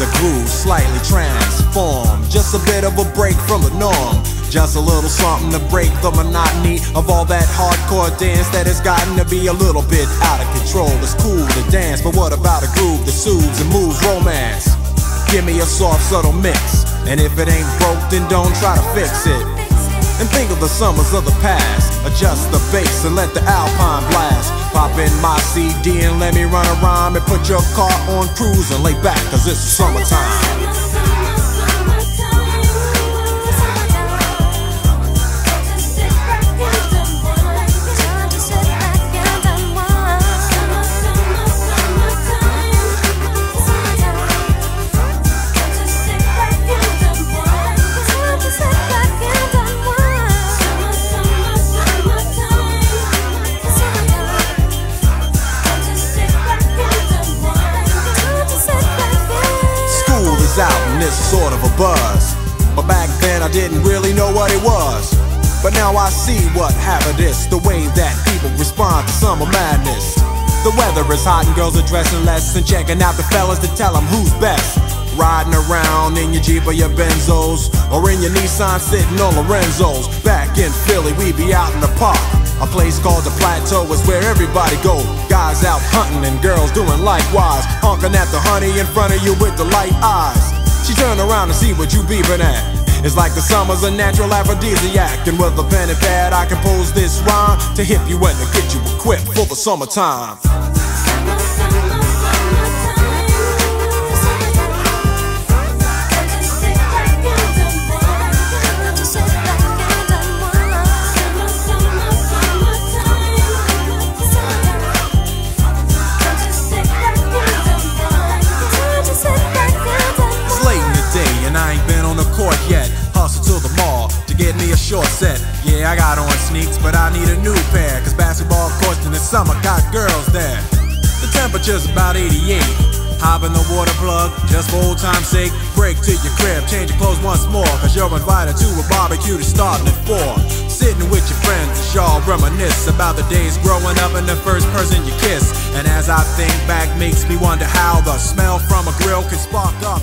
a groove slightly transformed. Just a bit of a break from the norm. Just a little something to break the monotony of all that hardcore dance that has gotten to be a little bit out of control. It's cool to dance, but what about a groove that soothes and moves romance? Give me a soft, subtle mix. And if it ain't broke, then don't try to fix it. And think of the summers of the past. Adjust the bass and let the alpine blast. Pop in my CD and let me run a rhyme and put your car on cruise and lay back, cause it's summertime. And sort of a buzz. But back then I didn't really know what it was. But now I see what happened is the way that people respond to summer madness. The weather is hot and girls are dressing less and checking out the fellas to tell them who's best. Riding around in your Jeep or your Benzos or in your Nissan sitting on Lorenzo's. Back in Philly, we be out in the park. A place called the Plateau is where everybody go. Guys out hunting and girls doing likewise. Honking at the honey in front of you with the light eyes. She turn around to see what you beeping at. It's like the summer's a natural aphrodisiac. And with a pen and pad, I compose this rhyme to hip you and to get you equipped for the summertime. I got on sneaks, but I need a new pair. Cause basketball courts in the summer got girls there. The temperature's about 88. Hop in the water plug, just for old time's sake. Break to your crib, change your clothes once more. Cause you're invited to a barbecue to starting at 4. Sitting with your friends as y'all reminisce about the days growing up and the first person you kiss. And as I think back, makes me wonder how the smell from a grill can spark up.